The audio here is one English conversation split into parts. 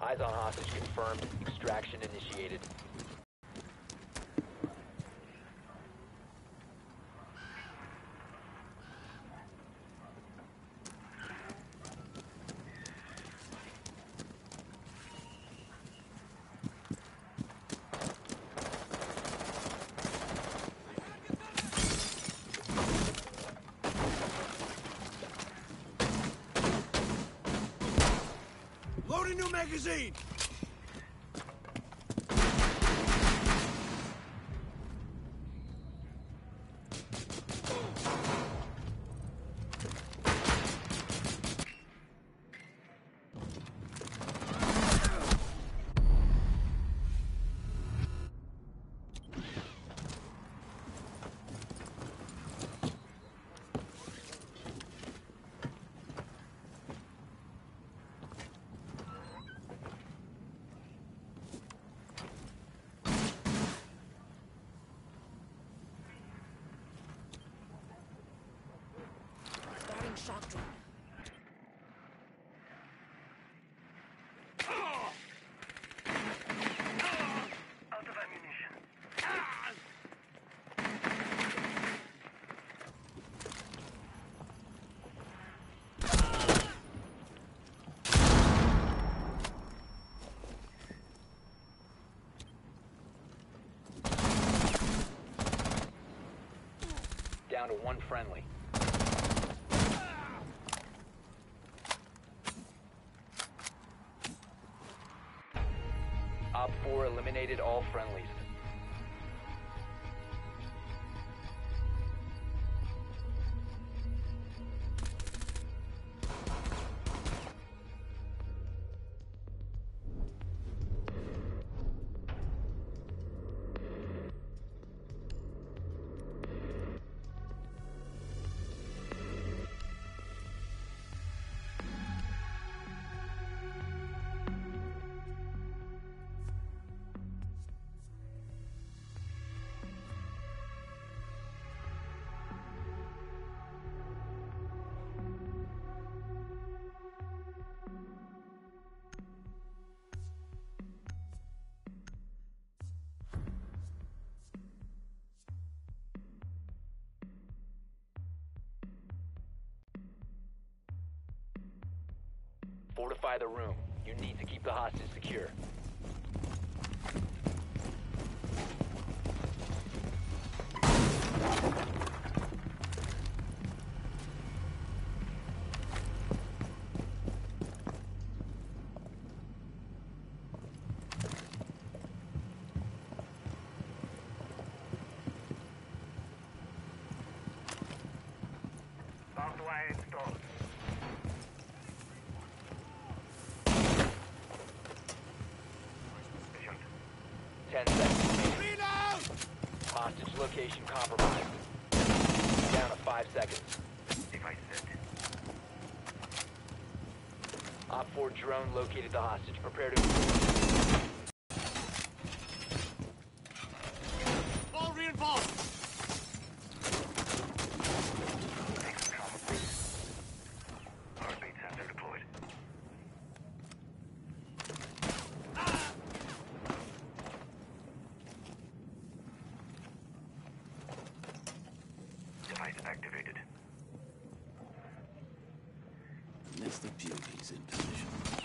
Eyes on hostage confirmed. Extraction initiated. Drone. Out. Down to one friendly. Op 4 eliminated all friendlies. Fortify the room. You need to keep the hostage secure. Barbed wire installed. Sufficient. Ten seconds. Reload! Hostage location compromised. Down to five seconds. Device set. OpFor drone located the hostage. Prepare to All reinvolved! Take control, please. Heartbeat sensor deployed. Device activated. Mr. Beauty's in position.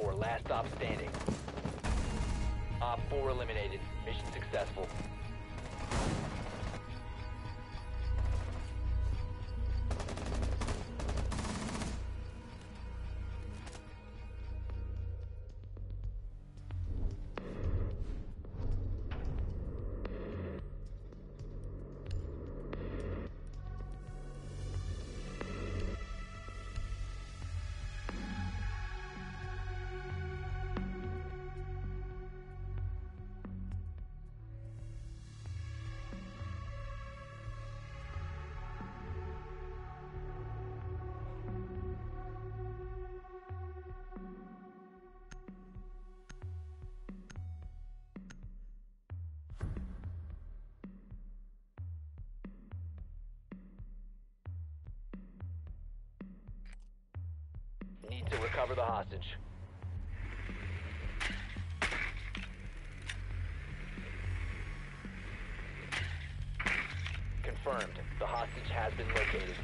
4, last stop standing. Op 4 eliminated. Mission successful. Need to recover the hostage. Confirmed. The hostage has been located.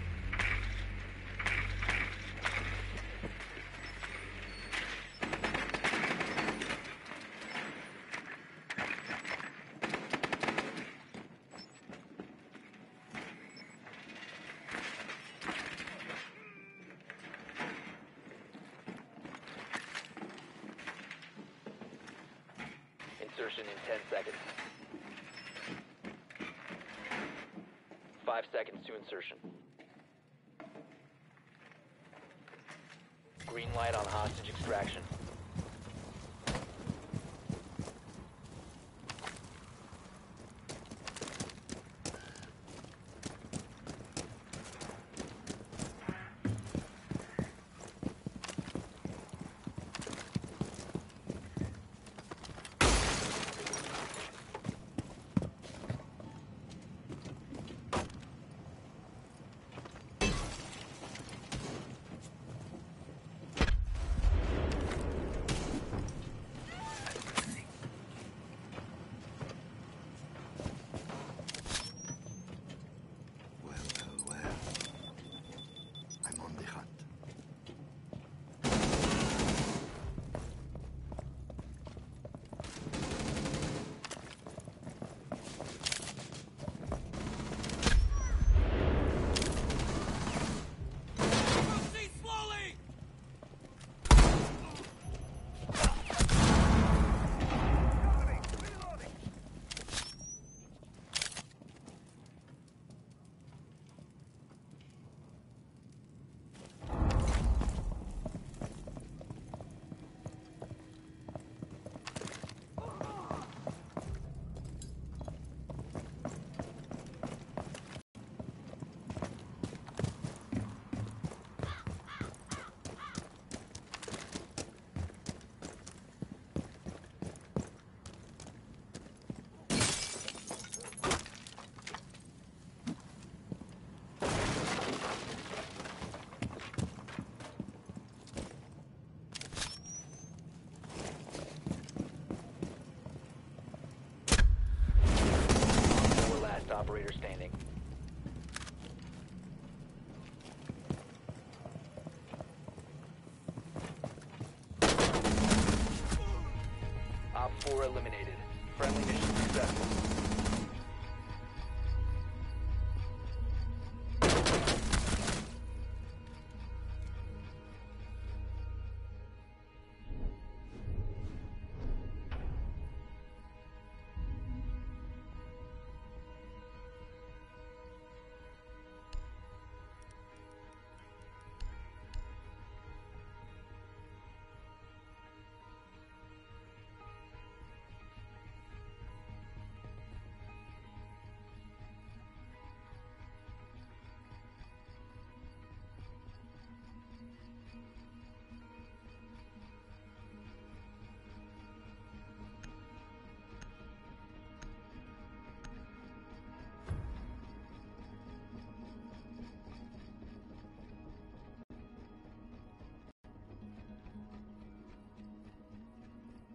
Insertion in 10 seconds. 5 seconds to insertion. Green light on hostage extraction.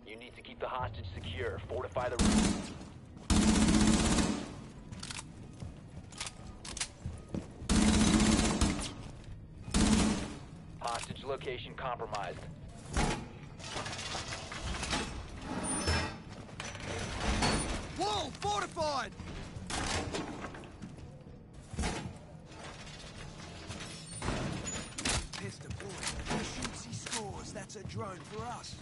You need to keep the hostage secure. Fortify the. Hostage location compromised. Wall fortified! Pest a bullet. He shoots, he scores. That's a drone for us.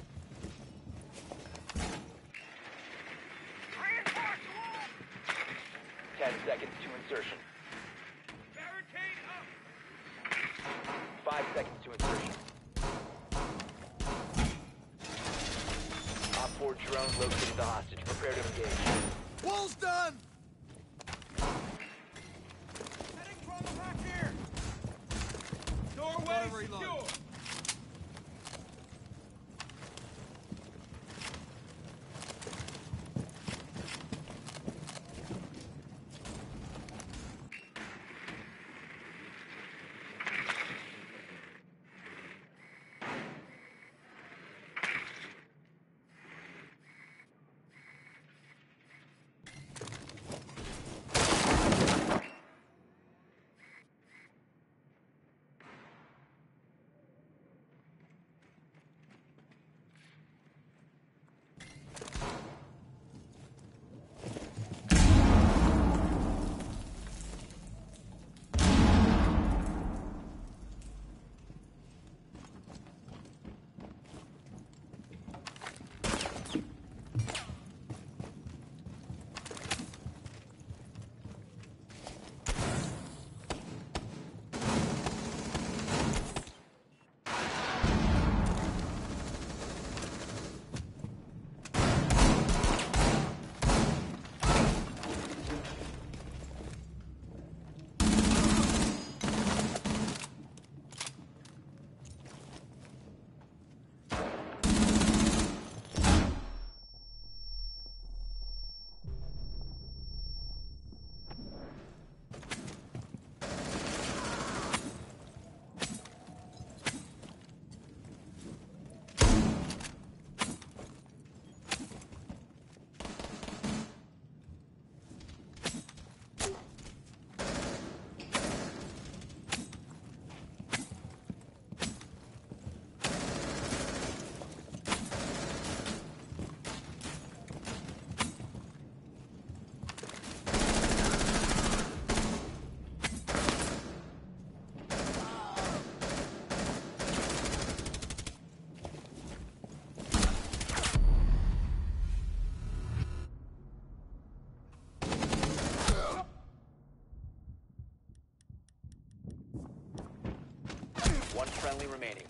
One friendly remaining.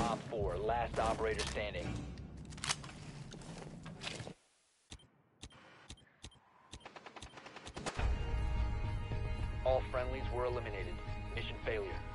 Op 4, last operator standing. All friendlies were eliminated. Mission failure.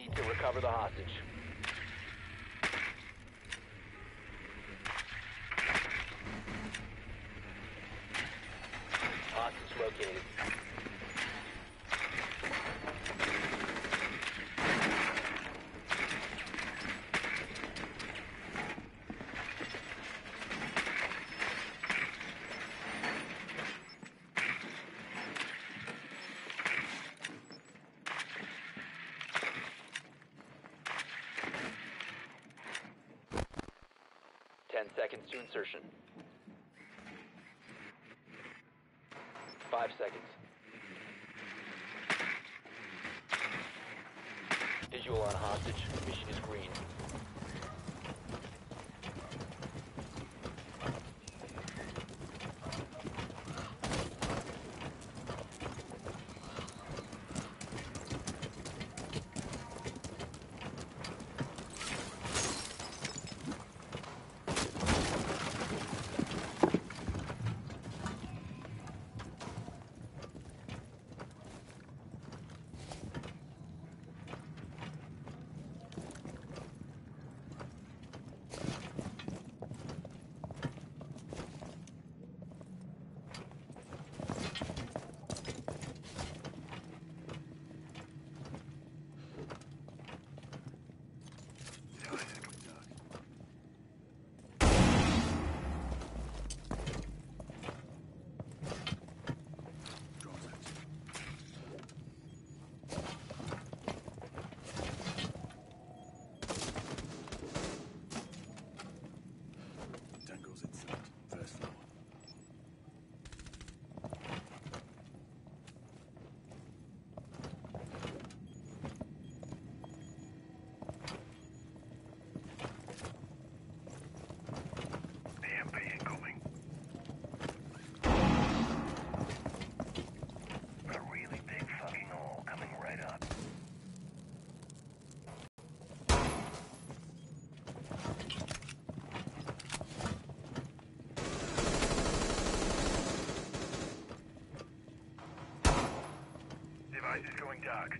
Need to recover the hostage. Hostage located. Ten seconds to insertion. Five seconds. Visual on hostage. Mission is green. is going dark.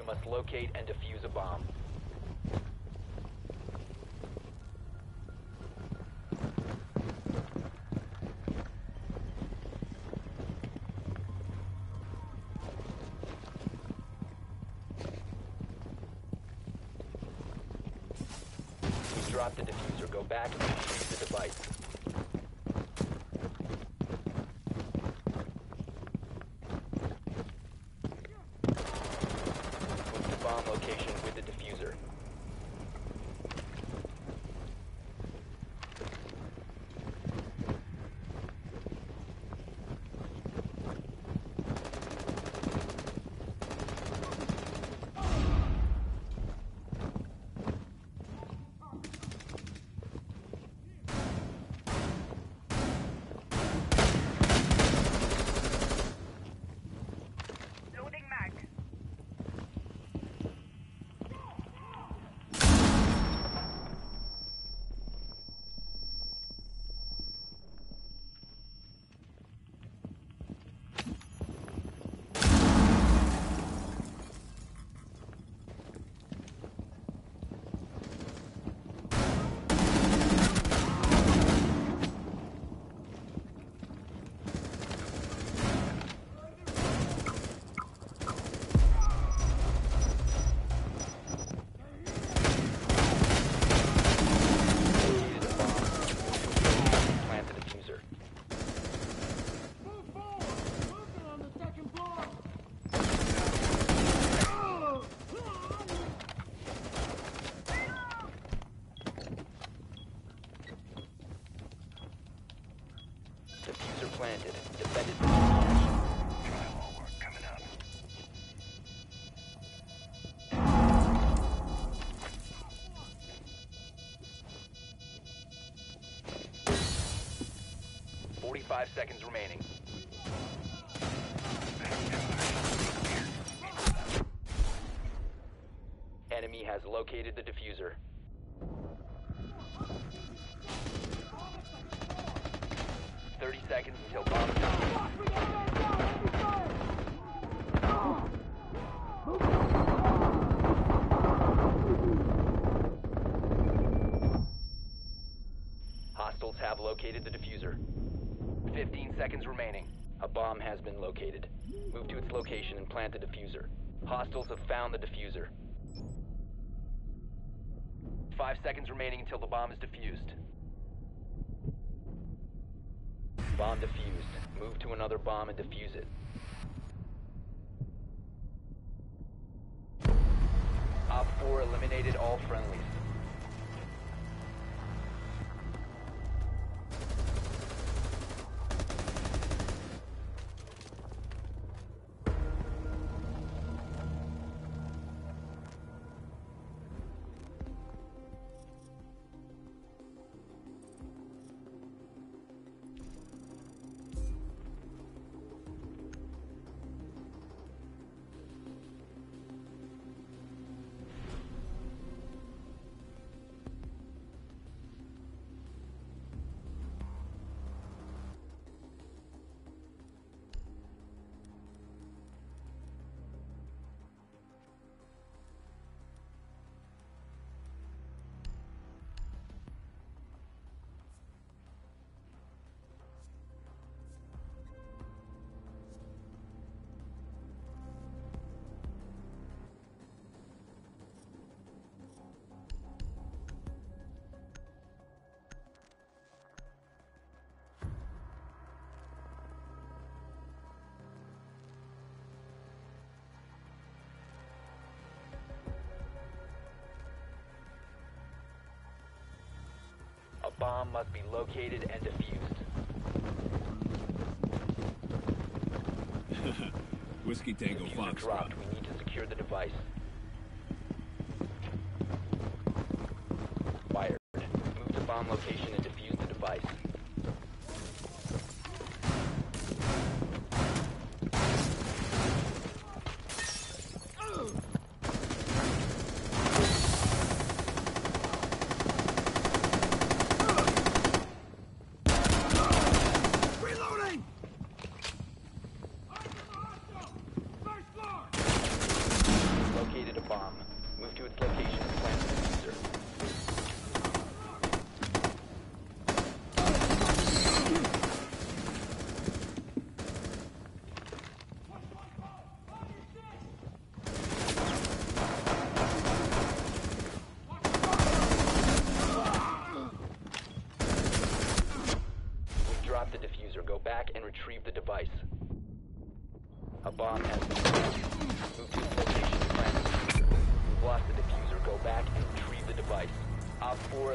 You must locate and defuse a bomb. Defended by Forty-five seconds remaining. Enemy has located the and plant the defuser. Hostiles have found the defuser. Five seconds remaining until the bomb is defused. Bomb defused. Move to another bomb and defuse it. Op 4 eliminated all friendlies. Bomb must be located and defused. Whiskey Tango Fox. dropped. We need to secure the device. Wired. Move to bomb location and defuse the device. Reloading! Located a bomb. Move to its location and plant the defuser. We dropped the defuser. Go back and retrieve the device. A bomb has been planted. Move to its location and plant the defuser. We've lost the defuser. Go back and retrieve the device. Op 4